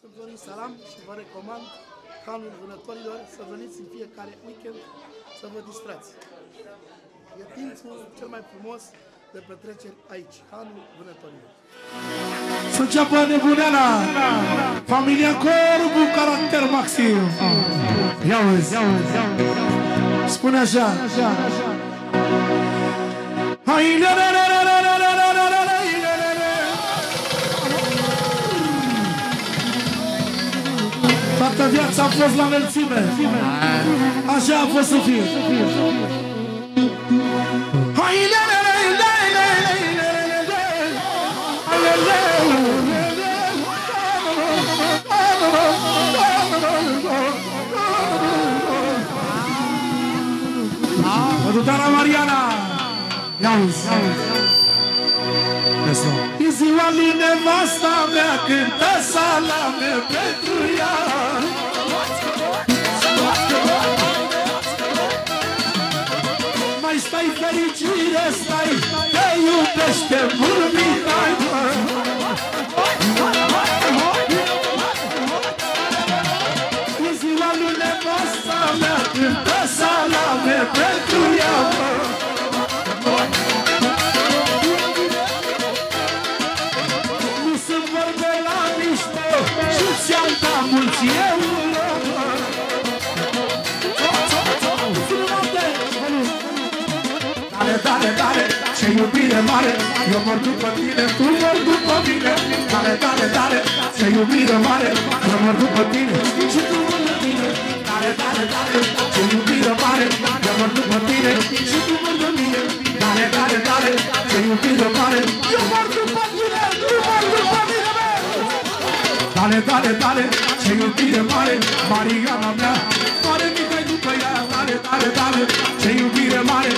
Sunt Florin Salam și vă recomand Hanul Vânătorilor să veniți în fiecare weekend să vă distrați. E timpul cel mai frumos de petreceri aici, Hanul Vânătorilor. Să înceapă nebuneala! Familia Corbu, caracter maxim! Ia uzi, ia uzi, ia uzi Spune așa! Hai, le, le, le, le, Toată viața a fost la înălțime Așa a fost să fie Hai, le, le, le, le, le, le, le, le, le, le. Dutara Mariana Iauzi E ziua lui nevasta mea Cântă salame pentru ea. Mai stai fericire, stai Te iubește mult Mihai E iubire mare Eu mor după tine, tu mor după mine. Dale, dale, dale, ce iubire mare Eu mor după tine. și tu tale, tale, tale Ce iubire mare, Mariana mea. Mare mi dai după ea, tale, tale, tale Ce iubire mare,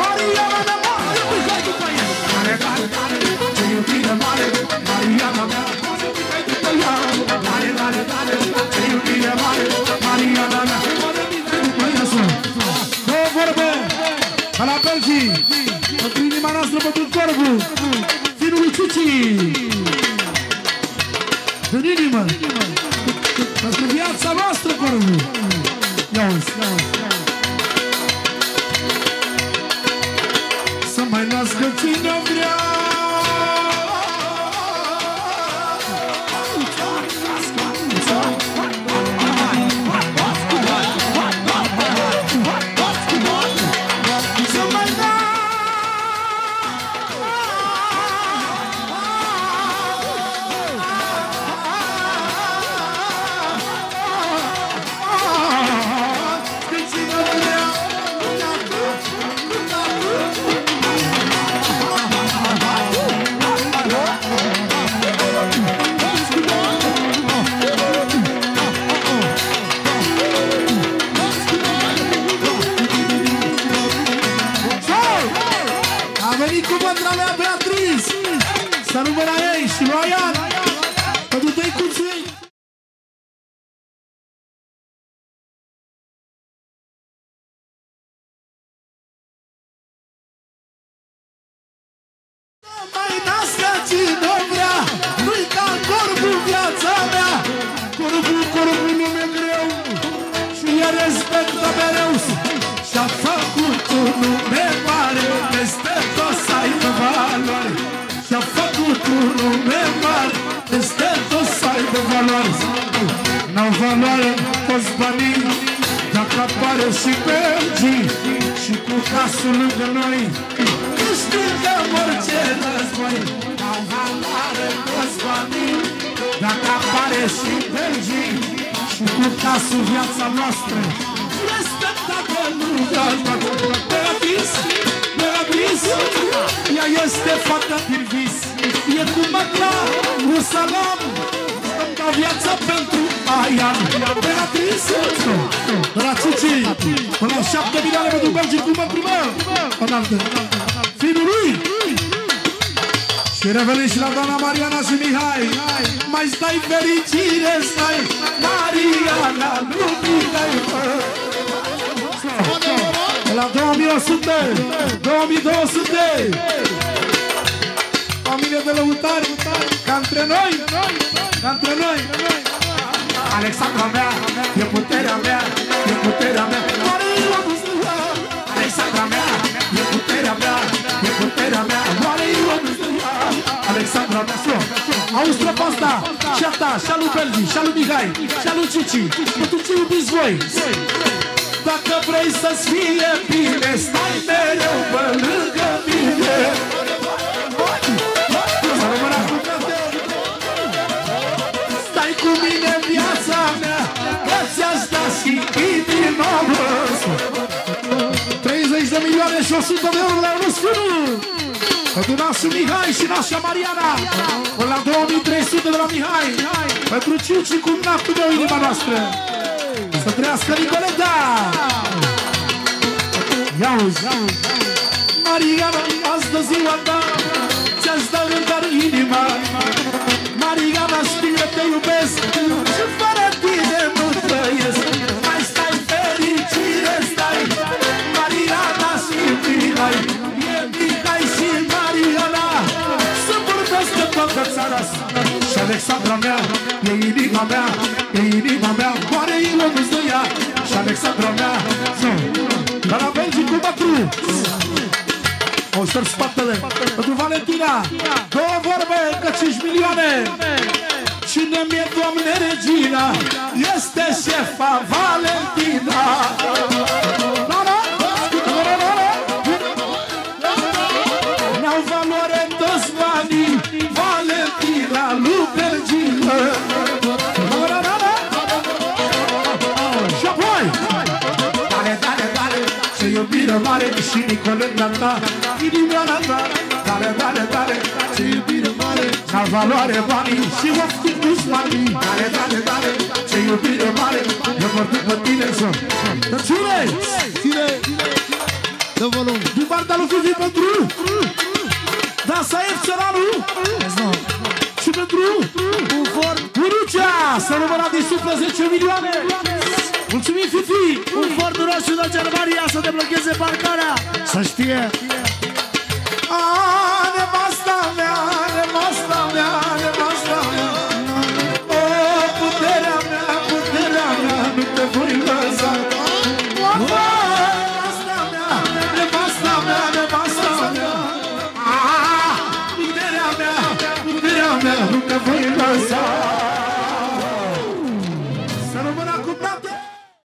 Mariana mea. Mare mi dai după ea, tale, tale, tale venit cu mândra mea Beatriz Să număra ei și Ryan Pentru tăi cu ei Mai nască cine vrea Nu-i ca corbul viața mea. Corbul, corbul lume greu Și e respectă mereu. Și-a făcut un nume mare Peste valoare toți banii Dacă apare și Belgii Și cu casul lângă noi. Nu știu că orice război N-au valoare toți banii Dacă apare și Belgii Și cu casul viața noastră. Respectată lângă Beatriz, Beatriz pentru aia Beatriz De la Cici Până la șapte milioane pentru Belgii Cum mă. Primă Înaltă Finul lui. Și reveli și la doamna Mariana și Mihai. Mai stai fericire, stai. Mariana, nu Mihai, mă. De la 2100 2200 Familie de lăutari Ca între noi Ca între noi Alexandra mea, e puterea mea E puterea mea. Doar eu Alexandra mea, e puterea mea E puterea mea. Doar eu Alexandra mea, slă Auzi treaba asta. Și a ta, și a lui Belgi, și a lui Mihai Și a lui Cici. Pentru ce iubiți voi? Dacă vrei să-ți fie bine Stai mereu pe de milioane și 100 de euro la unul sfântul pentru nasul Mihai și nașa Mariana. Până la 2300 de la Mihai. Pentru Ciuci cu naptul de inima noastră. Să trăiască Nicoleta. Ia uzi Mariana, azi de ziua ta Ți-aș da doar inima. Mariana, știi că te iubesc Alexandra mea, e inima mea E inima mea, moare eu nu-ți dă ea Și Alexandra mea, de la Belgic cu Batru o șterg spatele Pentru Valentina. Două vorbe, că 5 milioane. Cine mi-e, Doamne Regina Este șefa Valentina. La, iubire mare și Nicoleta ta. Inimioara ta. Dale, dale, dale Ce iubire mare. Ca valoare banii și oftim dușmanii Dale, dale, dale Ce iubire mare. Eu mă duc pe tine să Dar cine? Ține! Dă volum! Din partea lui Fifi pentru Da, să e țăranul Și pentru Un fort, Urucea Să rămână din suflet 10 milioane. Mulțumim Fifi. Un fort Nașul Germania să deblocheze parcarea. Să știe, să știe. Ah!